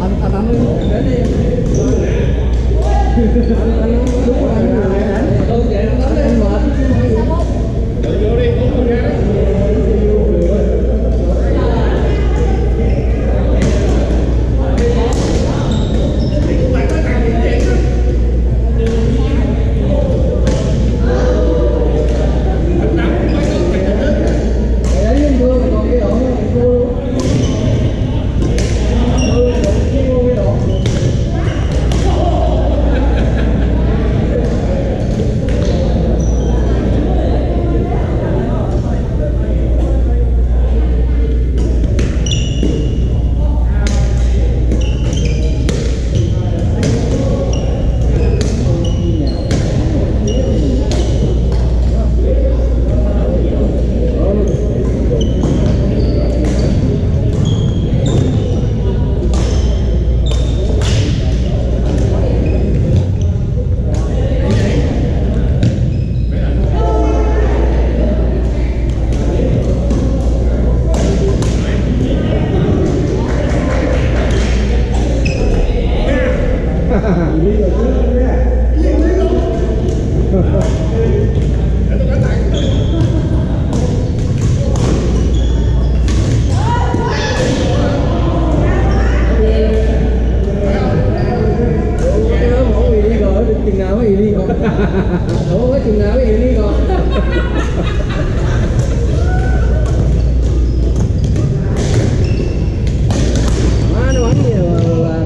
Anak-anak ini, anak-anak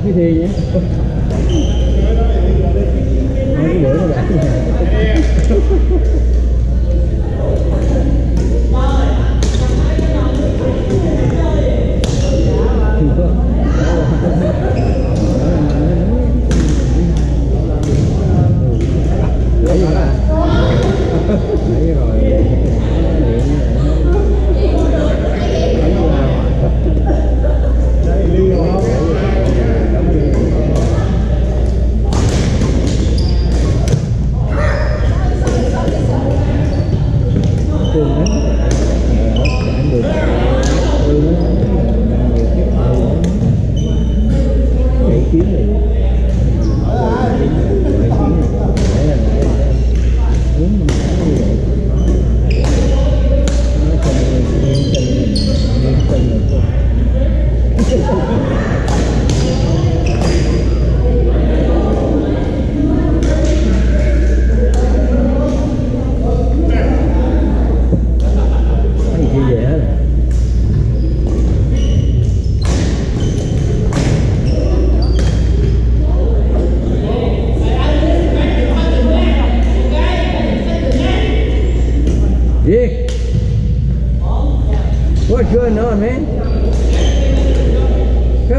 office है। ये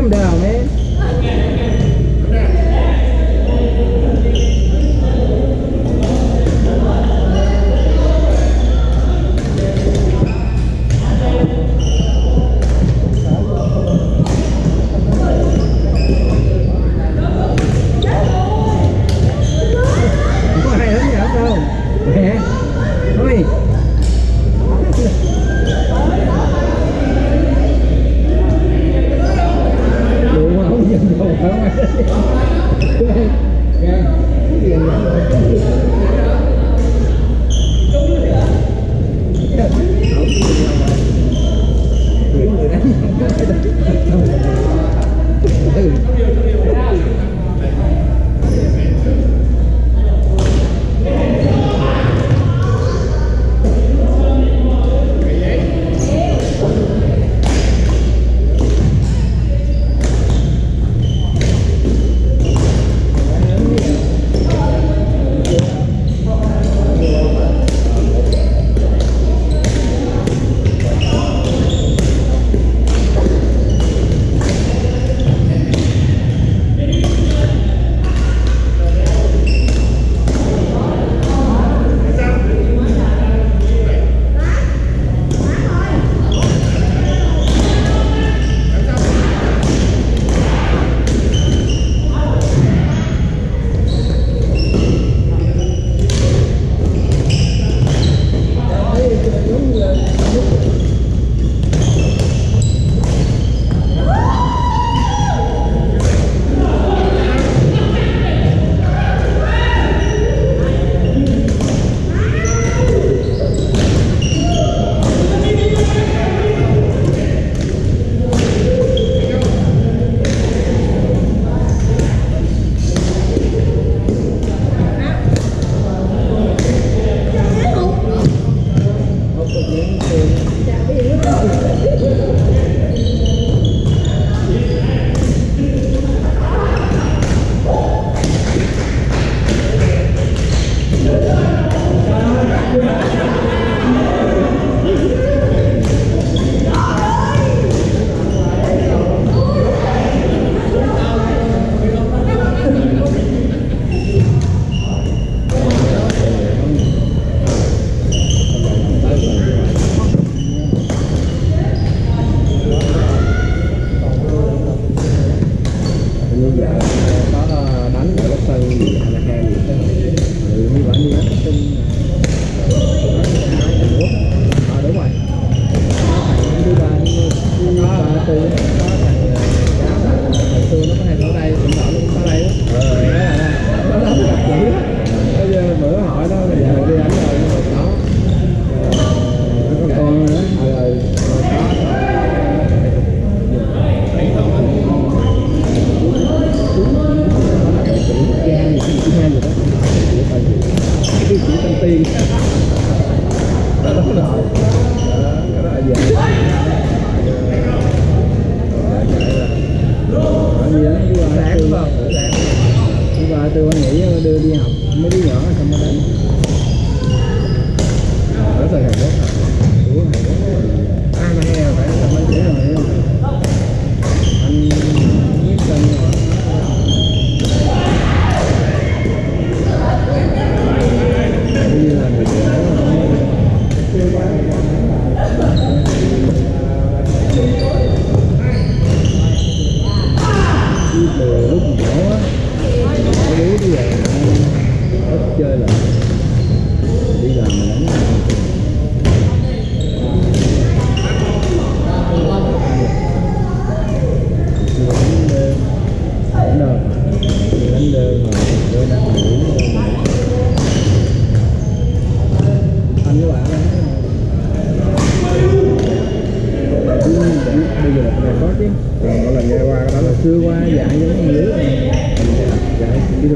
him down, man. không? bây giờ có đánh ở bốc sân là hàng ừ, như vậy như nó tung à, đúng rồi. Nó thằng thứ ba thứ ba tư nó thằng cá thằng xưa nó có hàng ở đây. Sáng tư đúng không sáng đi qua tôi quan nghĩ ờ, đưa đi học. Mấy đứa nhỏ xong rồi đánh ở thời Hàn Quốc hả? Ủa Hàn Quốc ai mà nghe, phải là mấy đứa rồi chơi là đi làm mà đánh Vừa đánh đơn đánh đơn đánh đơn mà vừa năm mũi anh với bạn bây giờ là có chứ còn mỗi nghe qua cái đó là xưa qua dạy giống như lứa dạy kỹ